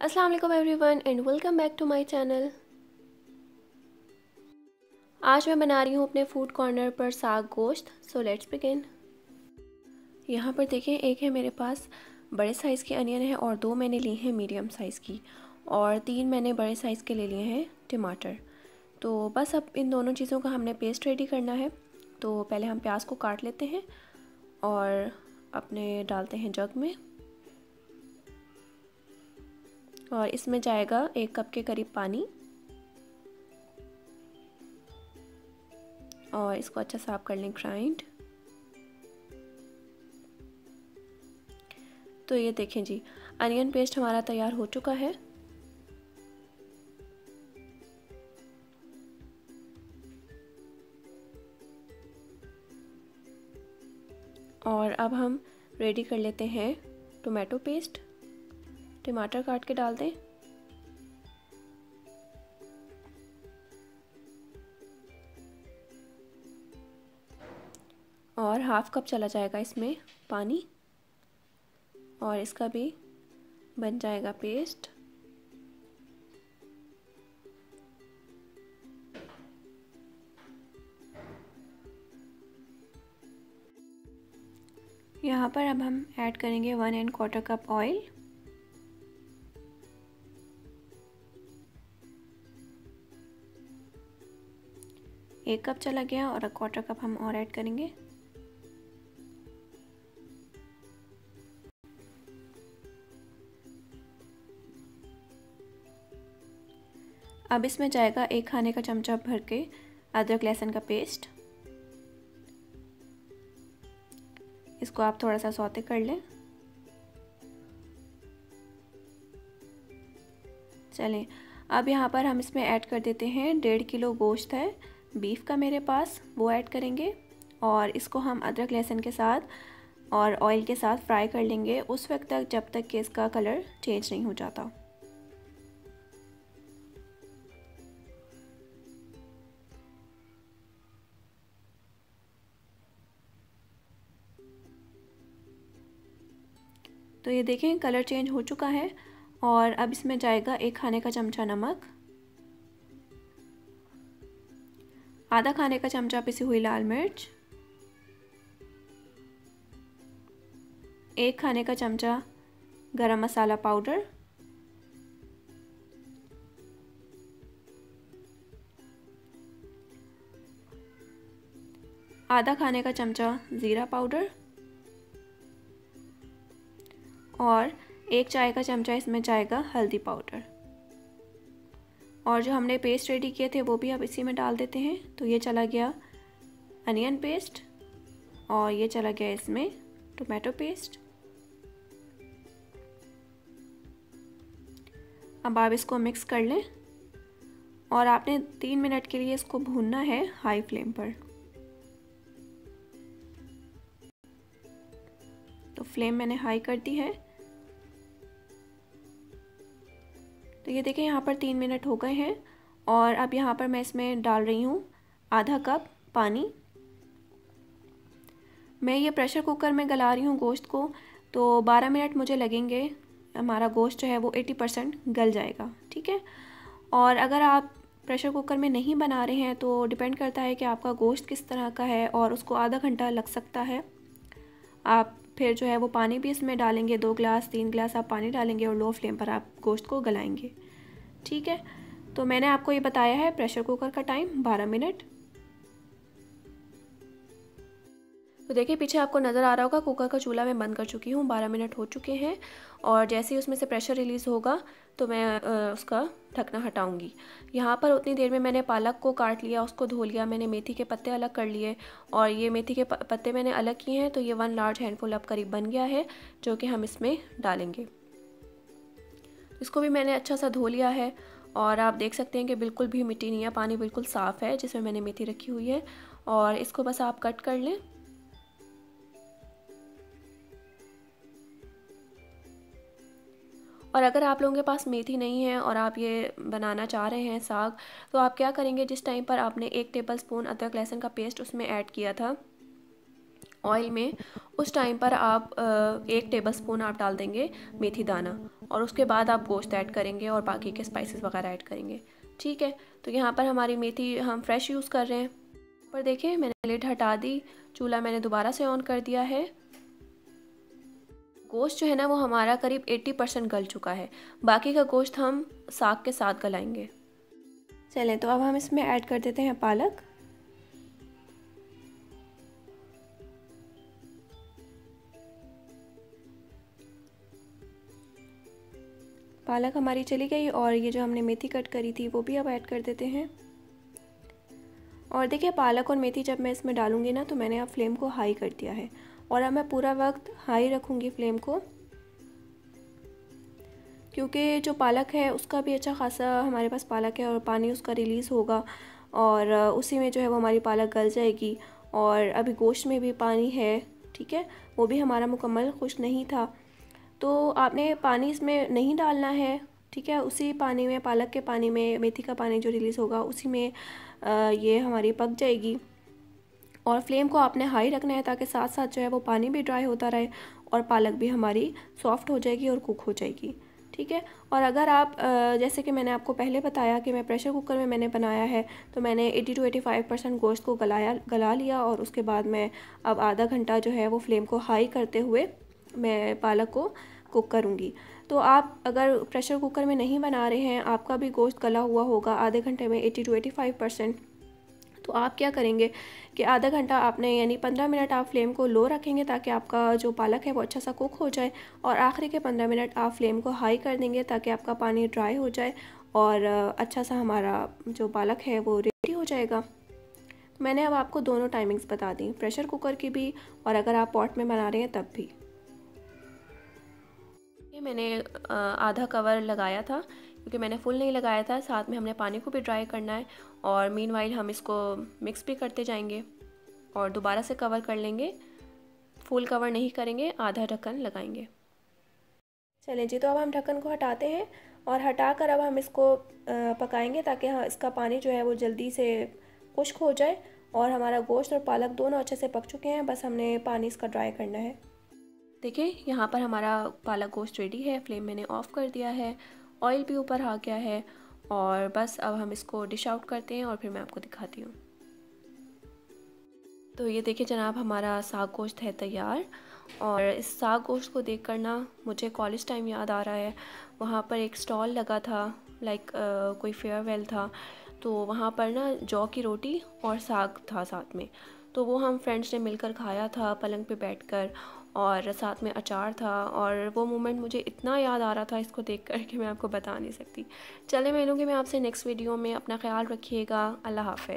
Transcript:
अस्सलाम वालेकुम everyone and welcome back to my channel आज मैं बना रही हूँ अपने फ़ूड कॉर्नर पर साग गोश्त सो लेट्स बिगिन यहाँ पर देखें, एक है मेरे पास बड़े साइज़ के अनियन है और दो मैंने ली हैं मीडियम साइज़ की और तीन मैंने बड़े साइज़ के ले लिए हैं टमाटर। तो बस अब इन दोनों चीज़ों का हमने पेस्ट रेडी करना है। तो पहले हम प्याज को काट लेते हैं और अपने डालते हैं जग में। और इसमें जाएगा एक कप के करीब पानी। और इसको अच्छा साफ़ कर लें ग्राइंड। तो ये देखें जी, अनियन पेस्ट हमारा तैयार हो चुका है। और अब हम रेडी कर लेते हैं टोमेटो पेस्ट टमाटर काट के डाल दें। और हाफ़ कप चला जाएगा इसमें पानी। और इसका भी बन जाएगा पेस्ट। यहाँ पर अब हम ऐड करेंगे one and quarter cup oil. एक कप चला गया और एक क्वार्टर कप हम और ऐड करेंगे। अब इसमें जाएगा एक खाने का चमचा भर के अदरक लहसुन का पेस्ट इसको आप थोड़ा सा सौते कर लें। चलें। अब यहाँ पर हम इसमें ऐड कर देते हैं डेढ़ किलो गोश्त है। बीफ का मेरे पास, वो ऐड करेंगे और इसको हम अदरक लहसुन के साथ और ऑयल के साथ फ्राई कर लेंगे। उस वक्त तक, जब तक कि इसका कलर चेंज नहीं हो जाता। तो ये देखें कलर चेंज हो चुका है और अब इसमें जाएगा एक खाने का चमचा नमक। आधा खाने का चमचा पिसी हुई लाल मिर्च, एक खाने का चमचा गरम मसाला पाउडर, आधा खाने का चमचा ज़ीरा पाउडर और एक चाय का चमचा इसमें जाएगा हल्दी पाउडर। और जो हमने पेस्ट रेडी किए थे, वो भी अब इसी में डाल देते हैं। तो ये चला गया अनियन पेस्ट और ये चला गया इसमें टोमेटो पेस्ट अब आप इसको मिक्स कर लें और आपने तीन मिनट के लिए इसको भूनना है हाई फ्लेम पर। तो फ्लेम मैंने हाई कर दी है। तो ये देखें यहाँ पर तीन मिनट हो गए हैं और अब यहाँ पर मैं इसमें डाल रही हूँ आधा कप पानी। मैं ये प्रेशर कुकर में गला रही हूँ गोश्त को तो 12 मिनट मुझे लगेंगे, हमारा गोश्त जो है वो 80 परसेंट गल जाएगा, ठीक है? और अगर आप प्रेशर कुकर में नहीं बना रहे हैं तो डिपेंड करता है कि आपका गोश्त किस तरह का है और उसको आधा घंटा लग सकता है। आप फिर जो है वो पानी भी इसमें डालेंगे, दो गिलास, तीन गिलास आप पानी डालेंगे और लो फ्लेम पर आप गोश्त को गलाएँगे। ठीक है? तो मैंने आपको ये बताया है प्रेशर कुकर का टाइम बारह मिनट। तो देखिए, पीछे आपको नज़र आ रहा होगा, कुकर का चूल्हा मैं बंद कर चुकी हूँ, बारह मिनट हो चुके हैं और जैसे ही उसमें से प्रेशर रिलीज़ होगा तो मैं उसका ढकना हटाऊँगी। यहाँ पर उतनी देर में मैंने पालक को काट लिया, उसको धो लिया, मैंने मेथी के पत्ते अलग कर लिए और ये मेथी के पत्ते मैंने अलग किए हैं तो ये वन लार्ज हैंडफुल अब करीब बन गया है, जो कि हम इसमें डालेंगे। इसको भी मैंने अच्छा सा धो लिया है और आप देख सकते हैं कि बिल्कुल भी मिट्टी नहीं है, पानी बिल्कुल साफ़ है, जिसमें मैंने मेथी रखी हुई है और इसको बस आप कट कर लें। और अगर आप लोगों के पास मेथी नहीं है और आप ये बनाना चाह रहे हैं साग तो आप क्या करेंगे, जिस टाइम पर आपने एक टेबल स्पून अदरक लहसुन का पेस्ट उसमें ऐड किया था ऑयल में, उस टाइम पर आप एक टेबल स्पून आप डाल देंगे मेथी दाना और उसके बाद आप गोश्त ऐड करेंगे और बाकी के स्पाइसेस वगैरह ऐड करेंगे। ठीक है? तो यहाँ पर हमारी मेथी हम फ्रेश यूज़ कर रहे हैं। पर देखिए, मैंने लिड हटा दी, चूल्हा मैंने दोबारा से ऑन कर दिया है। गोश्त जो है ना वो हमारा करीब 80 परसेंट गल चुका है। बाकी का गोश्त हम साग के साथ गलाएँगे। चलें तो अब हम इसमें ऐड कर देते हैं पालक। पालक हमारी चली गई और ये जो हमने मेथी कट करी थी, वो भी अब ऐड कर देते हैं। और देखिए, पालक और मेथी जब मैं इसमें डालूँगी ना तो मैंने अब फ्लेम को हाई कर दिया है। और अब मैं पूरा वक्त हाई रखूँगी फ्लेम को, क्योंकि जो पालक है उसका भी अच्छा खासा हमारे पास पालक है और पानी उसका रिलीज़ होगा और उसी में जो है वो हमारी पालक गल जाएगी और अभी गोश्त में भी पानी है, ठीक है? वो भी हमारा मुकम्मल खुश नहीं था। तो आपने पानी इसमें नहीं डालना है, ठीक है? उसी पानी में, पालक के पानी में, मेथी का पानी जो रिलीज़ होगा उसी में ये हमारी पक जाएगी। और फ्लेम को आपने हाई रखना है ताकि साथ साथ जो है वो पानी भी ड्राई होता रहे और पालक भी हमारी सॉफ्ट हो जाएगी और कुक हो जाएगी। ठीक है? और अगर आप जैसे कि मैंने आपको पहले बताया कि मैं प्रेशर कुकर में मैंने बनाया है तो मैंने 80 टू 85 परसेंट गोश्त को गलाया, गला लिया और उसके बाद मैं अब आधा घंटा जो है वो फ्लेम को हाई करते हुए मैं पालक को कुक करूँगी। तो आप अगर प्रेशर कुकर में नहीं बना रहे हैं, आपका भी गोश्त गला हुआ होगा, आधे घंटे में 80 टू 85 परसेंट तो आप क्या करेंगे कि आधा घंटा आपने यानी पंद्रह मिनट आप फ्लेम को लो रखेंगे ताकि आपका जो पालक है वो अच्छा सा कुक हो जाए और आखिरी के पंद्रह मिनट आप फ्लेम को हाई कर देंगे ताकि आपका पानी ड्राई हो जाए और अच्छा सा हमारा जो पालक है वो रेडी हो जाएगा। मैंने अब आपको दोनों टाइमिंग्स बता दी प्रेशर कुकर की भी और अगर आप पॉट में बना रहे हैं तब भी। ये मैंने आधा कवर लगाया था। क्योंकि मैंने फुल नहीं लगाया था, साथ में हमने पानी को भी ड्राई करना है और मीन हम इसको मिक्स भी करते जाएँगे और दोबारा से कवर कर लेंगे। फुल कवर नहीं करेंगे, आधा ढक्कन लगाएँगे। चलें जी तो अब हम ढक्कन को हटाते हैं और हटा कर अब हम इसको पकाएँगे ताकि हाँ इसका पानी जो है वो जल्दी से खुश्क हो जाए और हमारा गोश्त और पालक दोनों अच्छे से पक चुके हैं, बस हमने पानी इसका ड्राई करना है। देखिए, यहाँ पर हमारा पालक गोश्त रेडी है फ्लेम मैंने ऑफ़ कर दिया है ऑयल भी ऊपर आ गया है और बस अब हम इसको डिश आउट करते हैं और फिर मैं आपको दिखाती हूँ। तो ये देखिए जनाब हमारा साग गोश्त है तैयार और इस साग गोश्त को देख कर ना मुझे कॉलेज टाइम याद आ रहा है। वहाँ पर एक स्टॉल लगा था लाइक आ, कोई फेयरवेल था। तो वहाँ पर ना जौ की रोटी और साग था साथ में। तो वो हम फ्रेंड्स ने मिलकर खाया था पलंग पे बैठकर और साथ में अचार था और वो मोमेंट मुझे इतना याद आ रहा था इसको देख कर कि मैं आपको बता नहीं सकती। चले मिलूँगी मैं आपसे नेक्स्ट वीडियो में अपना ख्याल रखिएगा। अल्लाह हाफ़